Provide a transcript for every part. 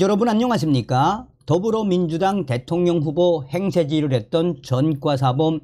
여러분 안녕하십니까? 더불어민주당 대통령 후보 행세질을 했던 전과사범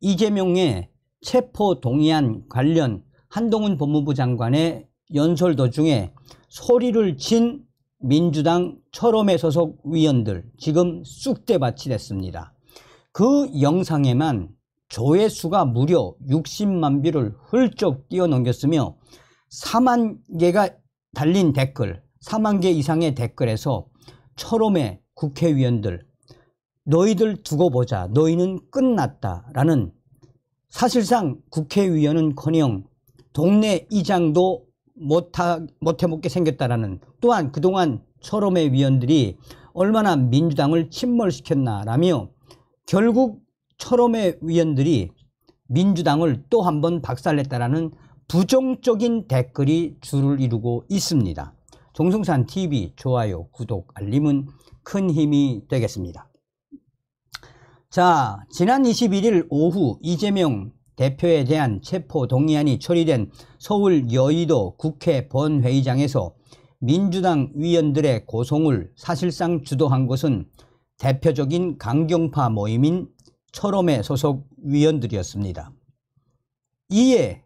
이재명의 체포 동의안 관련 한동훈 법무부 장관의 연설 도중에 소리를 친 민주당 처럼회 소속 의원들 지금 쑥대밭이 됐습니다. 그 영상에만 조회수가 무려 60만 뷰를 훌쩍 뛰어넘겼으며 4만 개가 달린 댓글 4만 개 이상의 댓글에서 철험의 국회의원들 너희들 두고 보자 너희는 끝났다 라는 사실상 국회의원은커녕 동네 이장도 못하, 못해먹게 생겼다라는 또한 그동안 철험의 위원들이 얼마나 민주당을 침몰시켰나라며 결국 철험의 위원들이 민주당을 또 한 번 박살냈다라는 부정적인 댓글이 줄을 이루고 있습니다. 종성산 TV 좋아요, 구독, 알림은 큰 힘이 되겠습니다. 자, 지난 21일 오후 이재명 대표에 대한 체포 동의안이 처리된 서울 여의도 국회 본회의장에서 민주당 위원들의 고송을 사실상 주도한 것은 대표적인 강경파 모임인 처럼회 소속 의원들이었습니다. 이에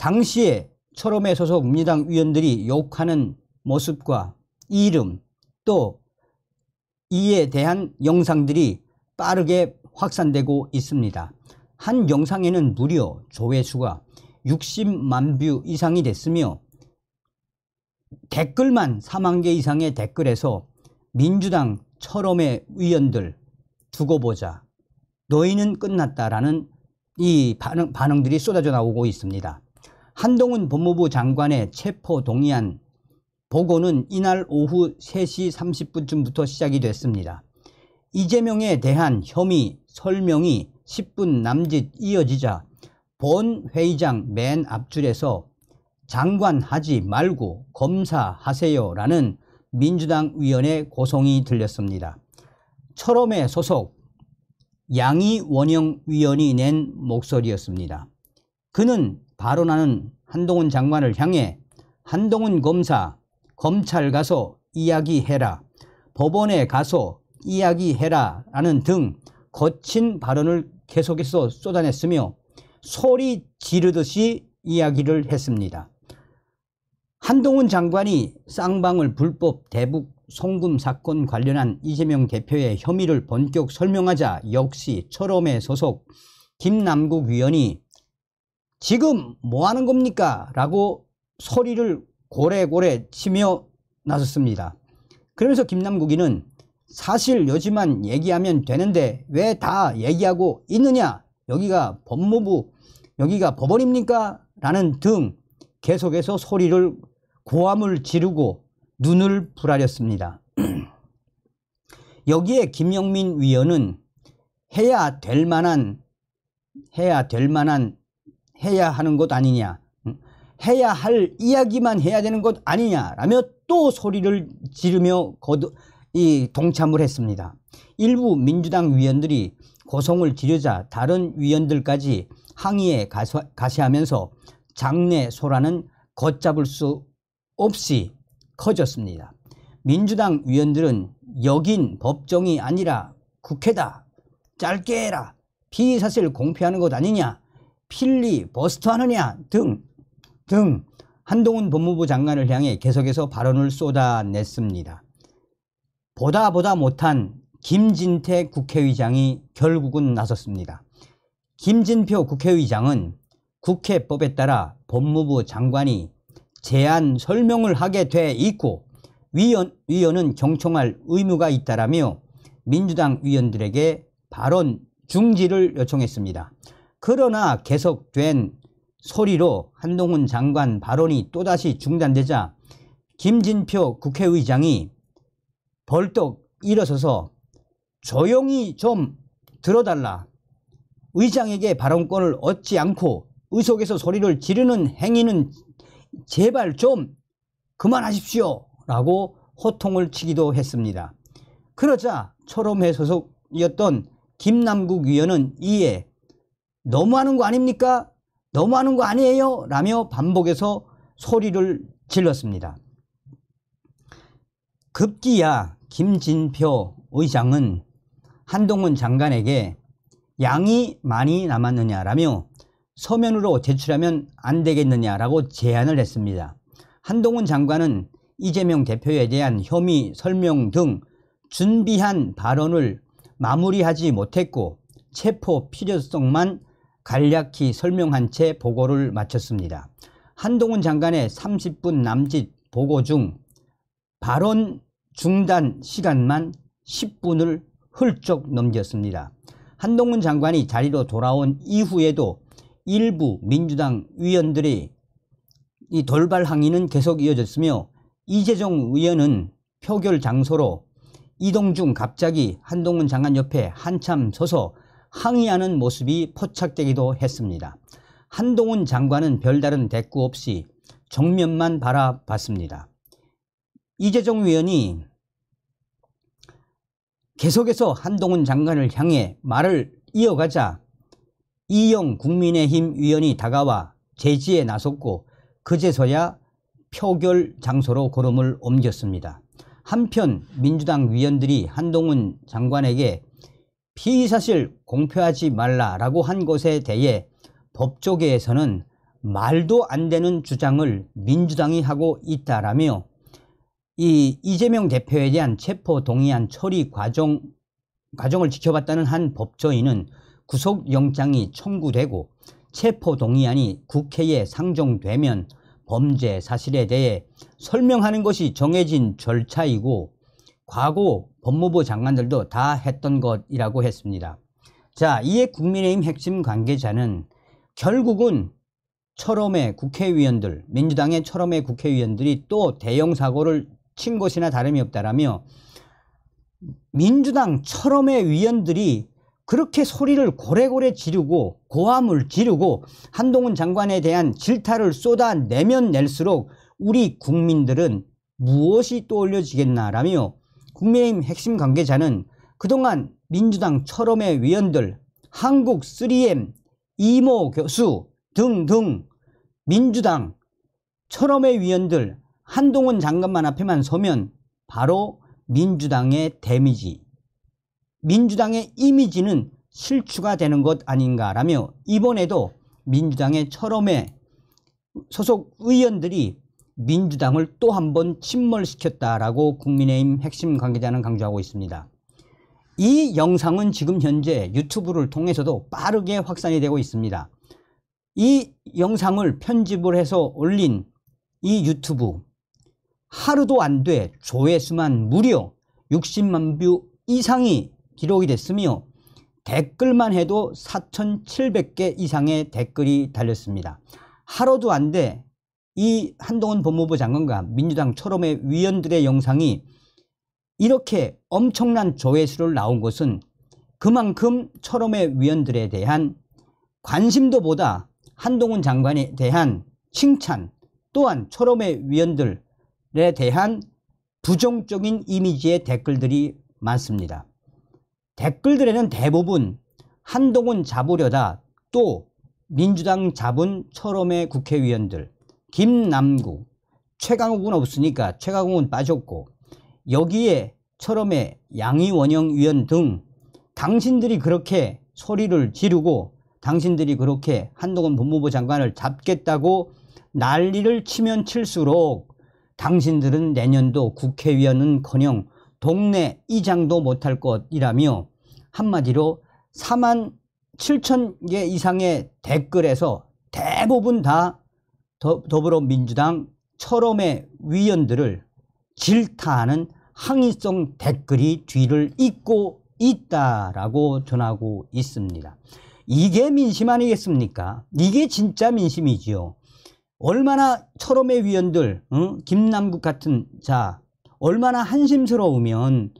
당시에 처럼회 소속 민주당 의원들이 욕하는 모습과 이름 또 이에 대한 영상들이 빠르게 확산되고 있습니다. 한 영상에는 무려 조회수가 60만 뷰 이상이 됐으며 댓글만 4만 개 이상의 댓글에서 민주당 철험의 위원들 두고 보자 너희는 끝났다라는 이 반응, 반응들이 쏟아져 나오고 있습니다. 한동훈 법무부 장관의 체포 동의안 보고는 이날 오후 3시 30분쯤부터 시작이 됐습니다. 이재명에 대한 혐의 설명이 10분 남짓 이어지자 본 회의장 맨 앞줄에서 장관 하지 말고 검사하세요 라는 민주당 위원의 고성이 들렸습니다. 철험의 소속 양희 원영 위원이 낸 목소리였습니다. 그는 발언하는 한동훈 장관을 향해 한동훈 검사 검찰 가서 이야기해라 법원에 가서 이야기해라 라는 등 거친 발언을 계속해서 쏟아냈으며 소리 지르듯이 이야기를 했습니다. 한동훈 장관이 쌍방울 불법 대북 송금 사건 관련한 이재명 대표의 혐의를 본격 설명하자 역시 철험의 소속 김남국 위원이 지금 뭐 하는 겁니까? 라고 소리를 고래고래 치며 나섰습니다. 그러면서 김남국이는 사실 요지만 얘기하면 되는데 왜 다 얘기하고 있느냐? 여기가 법무부 여기가 법원입니까? 라는 등 계속해서 소리를 고함을 지르고 눈을 부라렸습니다. 여기에 김영민 위원은 해야 될 만한 해야 될 만한 해야 하는 것 아니냐 해야 할 이야기만 해야 되는 것 아니냐라며 또 소리를 지르며 거듭 이 동참을 했습니다. 일부 민주당 위원들이 고성을 지르자 다른 위원들까지 항의에 가시하면서 장내 소란은 걷잡을 수 없이 커졌습니다. 민주당 위원들은 여긴 법정이 아니라 국회다. 짧게 해라. 피의사실 공표하는 것 아니냐. 필리 버스트 하느냐 등, 등 한동훈 법무부 장관을 향해 계속해서 발언을 쏟아냈습니다. 보다 보다 못한 김진태 국회의장이 결국은 나섰습니다. 김진표 국회의장은 국회법에 따라 법무부 장관이 제안 설명을 하게 돼 있고 위원, 위원은 경청할 의무가 있다라며 민주당 위원들에게 발언 중지를 요청했습니다. 그러나 계속된 소리로 한동훈 장관 발언이 또다시 중단되자 김진표 국회의장이 벌떡 일어서서 조용히 좀 들어달라. 의장에게 발언권을 얻지 않고 의석에서 소리를 지르는 행위는 제발 좀 그만하십시오. 라고 호통을 치기도 했습니다. 그러자 초롬회 소속이었던 김남국 위원은 이에 너무하는 거 아닙니까? 너무하는 거 아니에요? 라며 반복해서 소리를 질렀습니다. 급기야 김진표 의장은 한동훈 장관에게 양이 많이 남았느냐라며 서면으로 제출하면 안 되겠느냐라고 제안을 했습니다. 한동훈 장관은 이재명 대표에 대한 혐의 설명 등 준비한 발언을 마무리하지 못했고 체포 필요성만 간략히 설명한 채 보고를 마쳤습니다. 한동훈 장관의 30분 남짓 보고 중 발언 중단 시간만 10분을 훌쩍 넘겼습니다. 한동훈 장관이 자리로 돌아온 이후에도 일부 민주당 위원들의 이 돌발 항의는 계속 이어졌으며 이재정 의원은 표결 장소로 이동 중 갑자기 한동훈 장관 옆에 한참 서서 항의하는 모습이 포착되기도 했습니다. 한동훈 장관은 별다른 대꾸 없이 정면만 바라봤습니다. 이재정 의원이 계속해서 한동훈 장관을 향해 말을 이어가자 이영 국민의힘 위원이 다가와 제지에 나섰고 그제서야 표결 장소로 걸음을 옮겼습니다. 한편 민주당 위원들이 한동훈 장관에게 피의사실 공표하지 말라라고 한 것에 대해 법조계에서는 말도 안 되는 주장을 민주당이 하고 있다라며 이 이재명 대표에 대한 체포 동의안 처리 과정 과정을 지켜봤다는 한 법조인은 구속영장이 청구되고 체포 동의안이 국회에 상정되면 범죄 사실에 대해 설명하는 것이 정해진 절차이고 과거 법무부 장관들도 다 했던 것이라고 했습니다. 자, 이에 국민의힘 핵심 관계자는 결국은 철험의 국회의원들, 민주당의 철험의 국회의원들이 또 대형 사고를 친 것이나 다름이 없다라며 민주당 철험의 위원들이 그렇게 소리를 고래고래 지르고 고함을 지르고 한동훈 장관에 대한 질타를 쏟아내면 낼수록 우리 국민들은 무엇이 떠올려지겠나라며 국민의힘 핵심 관계자는 그동안 민주당 철험의 위원들 한국 3M 이모 교수 등등 민주당 철험의 위원들 한동훈 장관만 앞에만 서면 바로 민주당의 데미지 민주당의 이미지는 실추가 되는 것 아닌가라며 이번에도 민주당의 철험의 소속 의원들이 민주당을 또 한 번 침몰시켰다라고 국민의힘 핵심 관계자는 강조하고 있습니다. 이 영상은 지금 현재 유튜브를 통해서도 빠르게 확산이 되고 있습니다. 이 영상을 편집을 해서 올린 이 유튜브 하루도 안 돼 조회수만 무려 60만 뷰 이상이 기록이 됐으며 댓글만 해도 4,700개 이상의 댓글이 달렸습니다. 하루도 안 돼 이 한동훈 법무부 장관과 민주당 처럼회 의원들의 영상이 이렇게 엄청난 조회수를 나온 것은 그만큼 처럼회 의원들에 대한 관심도보다 한동훈 장관에 대한 칭찬 또한 철험의 위원들에 대한 부정적인 이미지의 댓글들이 많습니다. 댓글들에는 대부분 한동훈 잡으려다 또 민주당 잡은 철험의 국회의원들 김남구. 최강욱은 없으니까 최강욱은 빠졌고 여기에 철험의 양희원영 위원 등 당신들이 그렇게 소리를 지르고 당신들이 그렇게 한동훈 법무부 장관을 잡겠다고 난리를 치면 칠수록 당신들은 내년도 국회의원은커녕 동네 이장도 못할 것이라며 한마디로 4만 7천 개 이상의 댓글에서 대부분 다 더불어민주당 철험의 위원들을 질타하는 항의성 댓글이 뒤를 잇고 있다라고 전하고 있습니다. 이게 민심 아니겠습니까? 이게 진짜 민심이지요. 얼마나 철험의 위원들, 응? 김남국 같은 자, 얼마나 한심스러우면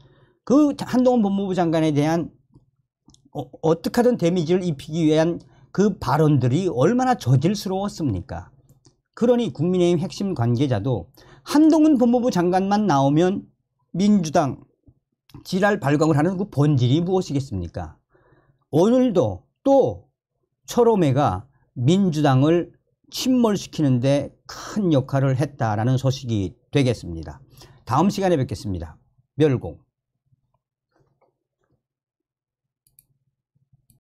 그 한동훈 법무부 장관에 대한 어, 어떻게 하든 데미지를 입히기 위한 그 발언들이 얼마나 저질스러웠습니까? 그러니 국민의힘 핵심 관계자도 한동훈 법무부 장관만 나오면 민주당 지랄 발광을 하는 그 본질이 무엇이겠습니까? 오늘도 또 철호매가 민주당을 침몰시키는데 큰 역할을 했다라는 소식이 되겠습니다. 다음 시간에 뵙겠습니다. 멸공.